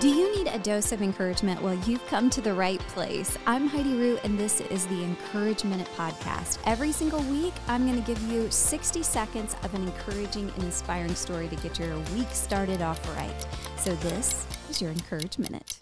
Do you need a dose of encouragement? Well, you've come to the right place. I'm Heidi Rew, and this is the Encourage Minute podcast. Every single week, I'm going to give you 60 seconds of an encouraging and inspiring story to get your week started off right. So, this is your Encourage Minute.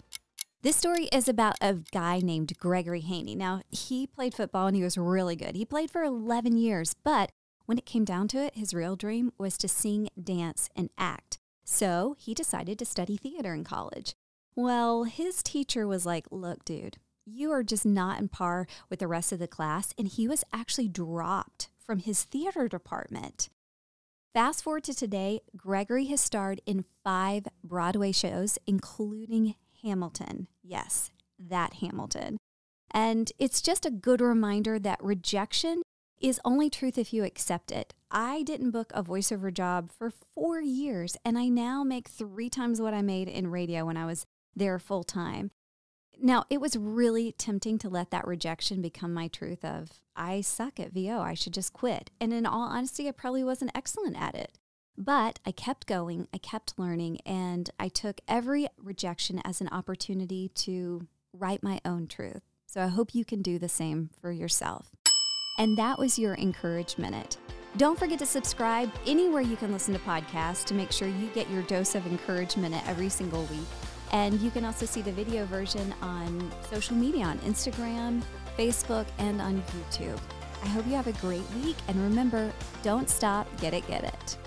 This story is about a guy named Gregory Haney. Now, he played football and he was really good. He played for 11 years, but when it came down to it, his real dream was to sing, dance, and act. So he decided to study theater in college. Well, his teacher was like, Look, dude, you are just not in par with the rest of the class. And he was actually dropped from his theater department. Fast forward to today, Gregory has starred in five Broadway shows, including Hamilton. Yes, that Hamilton. And it's just a good reminder that rejection is only truth if you accept it. I didn't book a voiceover job for four years, and I now make three times what I made in radio when I was there full time. Now, it was really tempting to let that rejection become my truth of, I suck at VO, I should just quit. And in all honesty, I probably wasn't excellent at it. But I kept going, I kept learning, and I took every rejection as an opportunity to write my own truth. So I hope you can do the same for yourself. And that was your Encourage Minute. Don't forget to subscribe anywhere you can listen to podcasts to make sure you get your dose of encouragement every single week. And you can also see the video version on social media on Instagram, Facebook, and on YouTube. I hope you have a great week. And remember, don't stop, get it, get it.